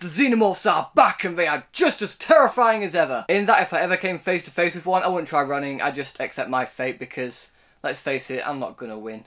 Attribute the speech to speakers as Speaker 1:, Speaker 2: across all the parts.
Speaker 1: The xenomorphs are back and they are just as terrifying as ever. In that if I ever came face to face with one, I wouldn't try running, I'd just accept my fate because, let's face it, I'm not gonna win.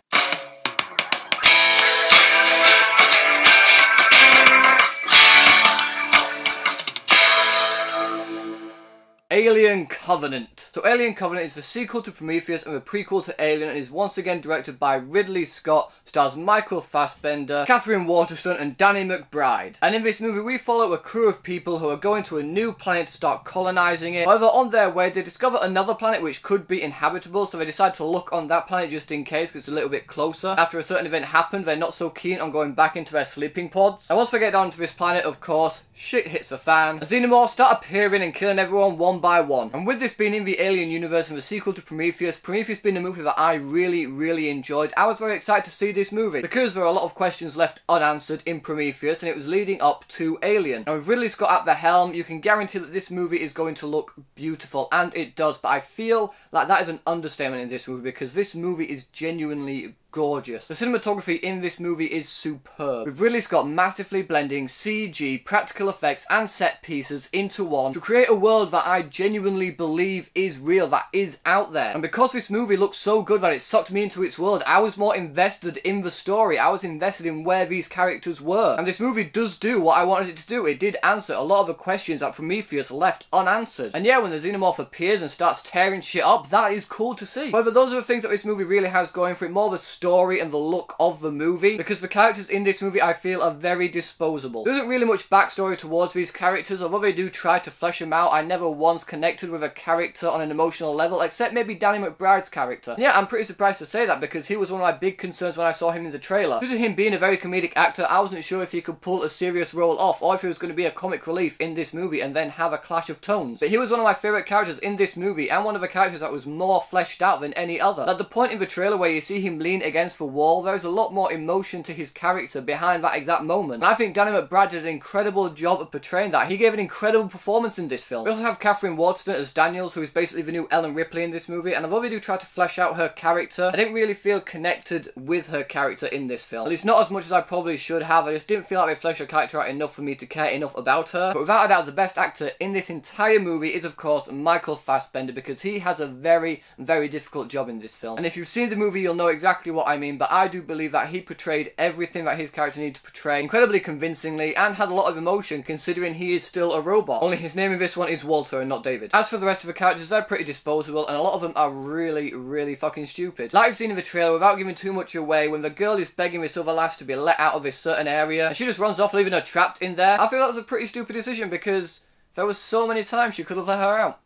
Speaker 1: Alien Covenant. So Alien Covenant is the sequel to Prometheus and the prequel to Alien and is once again directed by Ridley Scott, stars Michael Fassbender, Katherine Waterston and Danny McBride. And in this movie we follow a crew of people who are going to a new planet to start colonizing it. However, on their way they discover another planet which could be inhabitable so they decide to look on that planet just in case because it's a little bit closer. After a certain event happened they're not so keen on going back into their sleeping pods. And once they get down to this planet of course, shit hits the fan. Xenomorphs start appearing and killing everyone one by one. And with this being in the Alien universe and the sequel to Prometheus, Prometheus being a movie that I really, really enjoyed, I was very excited to see this movie because there are a lot of questions left unanswered in Prometheus and it was leading up to Alien. And with Ridley Scott at the helm, you can guarantee that this movie is going to look beautiful, and it does, but I feel like that is an understatement in this movie because this movie is genuinely gorgeous. The cinematography in this movie is superb, with Ridley Scott masterfully blending CG, practical effects and set pieces into one to create a world that I genuinely believe is real, that is out there. And because this movie looks so good that it sucked me into its world, I was more invested in the story, I was invested in where these characters were. And this movie does do what I wanted it to do, it did answer a lot of the questions that Prometheus left unanswered. And yeah, when the Xenomorph appears and starts tearing shit up, that is cool to see. However, those are the things that this movie really has going for it, more the story and the look of the movie, because the characters in this movie I feel are very disposable. There isn't really much backstory towards these characters, although they do try to flesh them out, I never once connected with a character on an emotional level, except maybe Danny McBride's character. And yeah, I'm pretty surprised to say that, because he was one of my big concerns when I saw him in the trailer. Due to him being a very comedic actor, I wasn't sure if he could pull a serious role off, or if he was going to be a comic relief in this movie and then have a clash of tones. But he was one of my favourite characters in this movie, and one of the characters that was more fleshed out than any other. At the point in the trailer where you see him lean against the wall, there's a lot more emotion to his character behind that exact moment. And I think Danny McBride did an incredible job of portraying that. He gave an incredible performance in this film. We also have Katherine Waterston as Daniels, who is basically the new Ellen Ripley in this movie, and although they do try to flesh out her character, I didn't really feel connected with her character in this film. At least not as much as I probably should have. I just didn't feel like they fleshed her character out enough for me to care enough about her. But without a doubt, the best actor in this entire movie is, of course, Michael Fassbender, because he has a very, very difficult job in this film. And if you've seen the movie, you'll know exactly what I mean, but I do believe that he portrayed everything that his character needed to portray incredibly convincingly and had a lot of emotion considering he is still a robot. Only his name in this one is Walter and not David. As for the rest of the characters, they're pretty disposable and a lot of them are really, really fucking stupid. Like you've seen in the trailer, without giving too much away, when the girl is begging other lass to be let out of this certain area and she just runs off leaving her trapped in there, I feel that was a pretty stupid decision because there was so many times she could have let her out.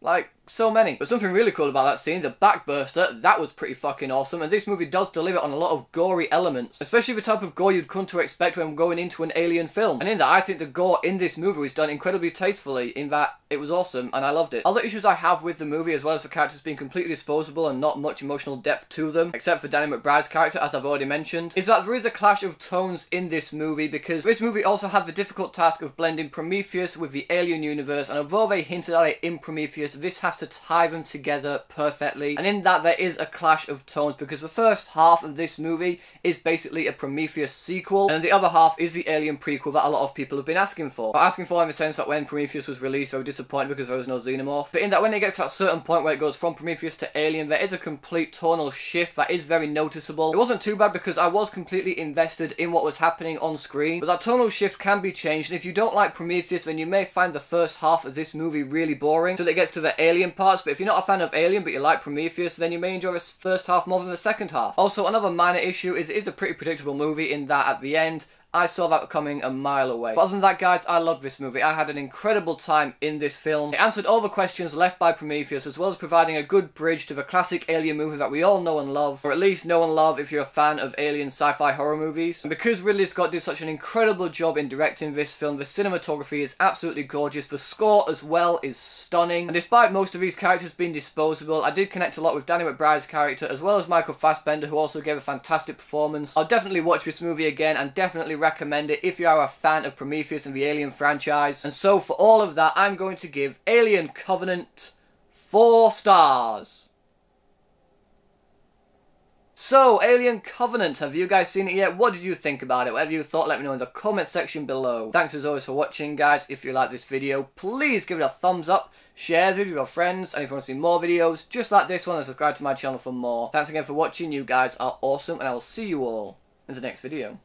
Speaker 1: Like, so many. But something really cool about that scene, the backburster, that was pretty fucking awesome, and this movie does deliver on a lot of gory elements, especially the type of gore you'd come to expect when going into an alien film. And in that, I think the gore in this movie was done incredibly tastefully, in that it was awesome, and I loved it. Other issues I have with the movie, as well as the characters being completely disposable and not much emotional depth to them, except for Danny McBride's character, as I've already mentioned, is that there is a clash of tones in this movie, because this movie also had the difficult task of blending Prometheus with the alien universe, and although they hinted at it in Prometheus, this has to tie them together perfectly. And in that, there is a clash of tones because the first half of this movie is basically a Prometheus sequel, and the other half is the Alien prequel that a lot of people have been asking for. Asking for in the sense that when Prometheus was released, they were disappointed because there was no Xenomorph. But in that, when they get to a certain point where it goes from Prometheus to Alien, there is a complete tonal shift that is very noticeable. It wasn't too bad because I was completely invested in what was happening on screen, but that tonal shift can be changed, and if you don't like Prometheus, then you may find the first half of this movie really boring, so that it gets to the Alien parts, but if you're not a fan of Alien but you like Prometheus, then you may enjoy this first half more than the second half. Also, another minor issue is it is a pretty predictable movie in that at the end, I saw that coming a mile away. But other than that, guys, I love this movie. I had an incredible time in this film. It answered all the questions left by Prometheus, as well as providing a good bridge to the classic Alien movie that we all know and love, or at least know and love if you're a fan of Alien sci-fi horror movies. And because Ridley Scott did such an incredible job in directing this film, the cinematography is absolutely gorgeous. The score as well is stunning. And despite most of these characters being disposable, I did connect a lot with Danny McBride's character, as well as Michael Fassbender, who also gave a fantastic performance. I'll definitely watch this movie again, and definitely recommend it if you are a fan of Prometheus and the Alien franchise. And so for all of that, I'm going to give Alien Covenant four stars. So, Alien Covenant, have you guys seen it yet? What did you think about it? Whatever you thought, let me know in the comment section below. Thanks as always for watching, guys. If you like this video, please give it a thumbs up, share it with your friends, and if you want to see more videos just like this one, then subscribe to my channel for more. Thanks again for watching. You guys are awesome, and I will see you all in the next video.